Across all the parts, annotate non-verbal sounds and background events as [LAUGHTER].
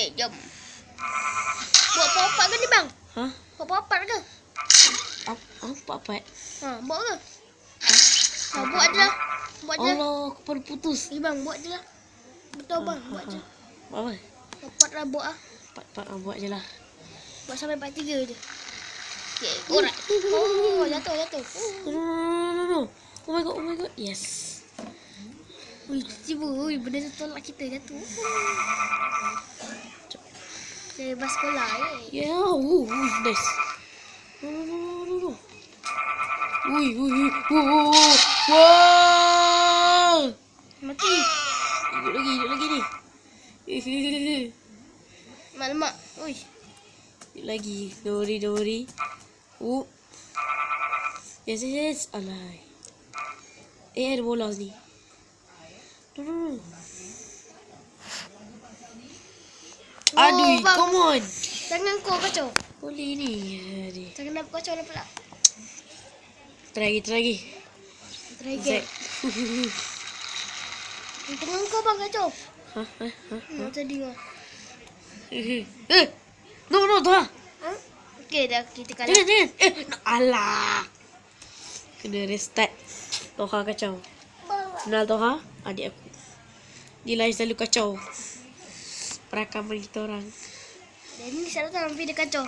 Okey, jom. Buat popat ke ni bang? Ha? Buat popat ke? Apa apa? Ha, buat ke? Ha, buat je lah. Buat je. lah. Allah, kepala putus. Eh bang, buat je lah. Betul bang, Ha, buat ha. je. Buat apa? Popat lah buat lah. Pak pak ah, buat je lah. Buat sampai part 3 je. Okey, alright. Oh, jatuh, jatuh. No, no, no, no, no. Oh my god, oh my god. Yes. Ui, tiba ui, benda tu tolak kita jatuh. Saya bas sekolah eh. Yeah, woo, woo, nice. No, no, no, no, no, no. Ui, ui, ui, woo, wow. Mati. Hidup lagi, hidup lagi ni. Mak lemak. Ui. Hidup lagi. Dori, dori. Oh. Yes, yes, yes. Alay. Eh, ada bola ni. No, no, no. Aduh, bang. come on. Tangan kau kacau. Boleh ni. Aduh. Tangan aku kacau lah pula. Try lagi, try lagi. Try Zek. again. Tangan kau bang kacau. Ha, ha, ha. Hmm, tadi kau. Eh, no, no, Toha. Ha? Okey dah kita kalah. Jangan, jangan. Eh, no, alah. Kena restart. Toha kacau. Kenal Toha? Adik aku. Dia lain selalu kacau. Perakaman kita orang. Dan ni selalu dalam video kacau.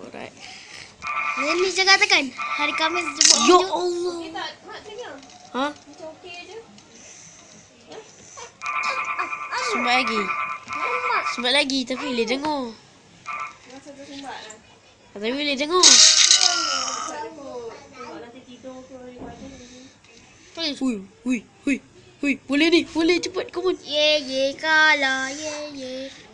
Alright. Dan ni jangan tekan. Hari Khamis jemput Ya. Allah. Ha? Sumbat lagi. Sumbat lagi tapi boleh dengar. Tapi boleh dengar. Ui. Hui, hui, hui. Boleh ni. Boleh cepat. Come on. Ye ye kalah ye ye.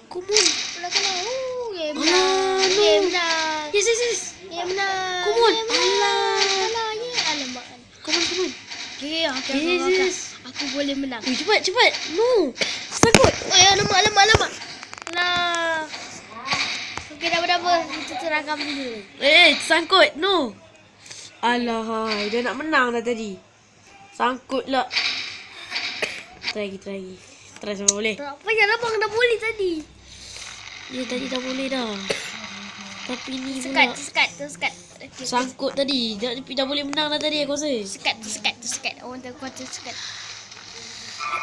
Come on. Kalah kalah. Oh, ye Alah, menang. no. Ye menang. Yes, yes, yes. Ye menang. Come on. Ye menang. Alah. Kalah ye. Alamak. Come on, come on. Okey, okey. Yes, okey. yes. Aku boleh menang. Hui, cepat, cepat. No. Oh, ya, alamak, alamak, alamak. Lah. Okey, dah berapa? Kita terakam dulu. Eh, sangkut. No. Alah, dia nak menang dah tadi. Sangkut lah. Try lagi, try lagi. Try sampai boleh. Tak payah lah bang, dah boleh tadi. Dia tadi dah boleh dah. Tapi ni Sekat, pula. sekat, tu sekat. Okay, Sangkut tadi. Dah, dah boleh menang dah tadi aku rasa. Sekat, tu sekat, tu sekat. Orang tu kuat tu sekat.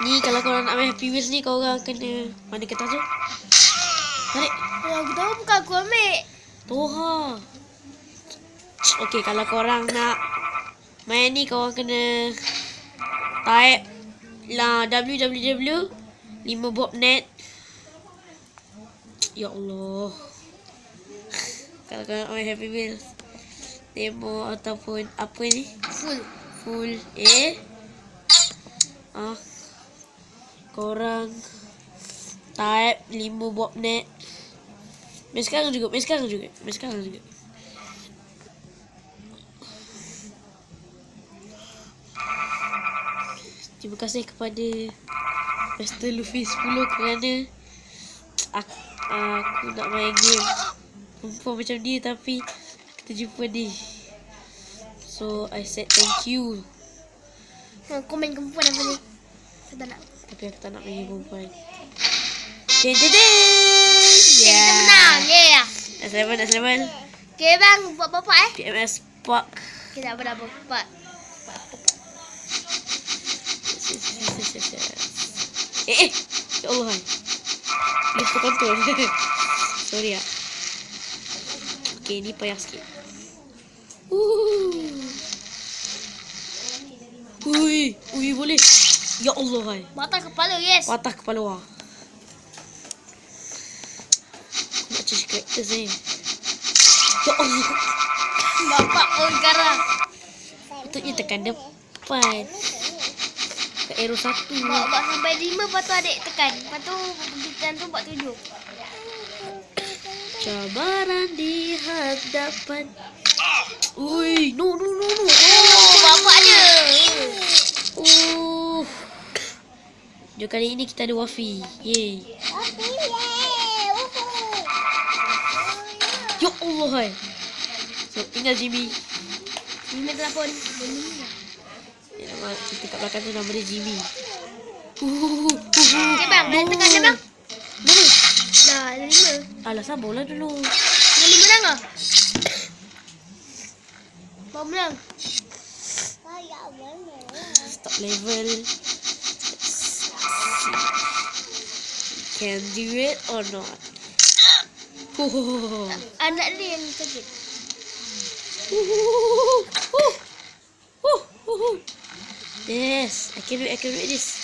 Ni kalau korang nak main Happy Wheels ni korang kena mana kertas tu? Tarik. Oh, aku tahu bukan aku ambil. Toha. Okey kalau korang nak main ni korang kena type lah www.5bobnet Ya Allah. Kalau korang nak main Happy Wheels demo ataupun apa ni? Full. full eh ah korang type 5 bobnet Main sekarang juga, main sekarang juga, main sekarang juga. Terima kasih kepada Master Luffy 10 kerana aku, aku nak main game perempuan macam dia tapi kita jumpa dia. So I said thank you. Ha, kau main perempuan apa ni? Aku tak nak. Tapi aku tak nak main perempuan. Ding ding ding. Okay, kita menang. Yeah. Next level, next level. Okay bang, buat bapak eh. PMS Park. Kita apa dah bapak. Yes, yes, yes. Eh, eh. Ya Allah. hai. Lupa kontrol. [LAUGHS] Sorry ya. Okay, ni payah sikit. Uh. Ui, ui boleh. Ya Allah. hai. Mata kepala, yes. Patah kepala wah. Nak change character saya. Ya Allah. Bapak pun garang. Patutnya tekan depan. Ke arrow satu. Buat, buat sampai lima, lepas tu adik tekan. Lepas tu, bintang tu buat tujuh. Cabaran di hadapan. Ui, no no no no. Oh, bapak dia. Oh. Jom kali ini kita ada wafi. Yeay. Ya Allah hai. So, tinggal Jimmy. Lima telefon. Lima. Kita kat belakang tu nama dia Jimmy. Uh, Okay bang, boleh tekan dia bang. Mana? Dah, ada lima. Alah, sabarlah dulu. Dah lima menang ah? Bawa menang. Stop level. Can do it or not? Oh. Anak dia yang sakit. Yes, I can do, I can do this.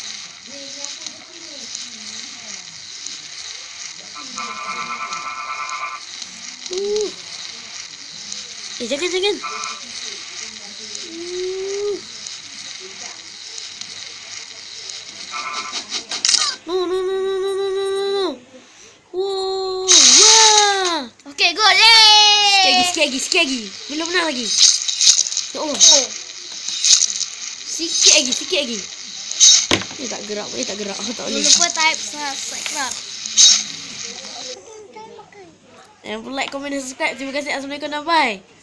Ooh. Eh, jangan, jangan. No, no, no, no, no, no, no, no, no. Wow, yeah. Okay, go, yay. Skeggy, skeggy, skeggy. Belum nak lagi. Oh. oh. Sikit lagi, sikit lagi. Dia tak gerak, dia tak gerak. Oh, tak boleh. lupa type subscribe. Jangan lupa like, komen dan subscribe. Terima kasih. Assalamualaikum dan bye.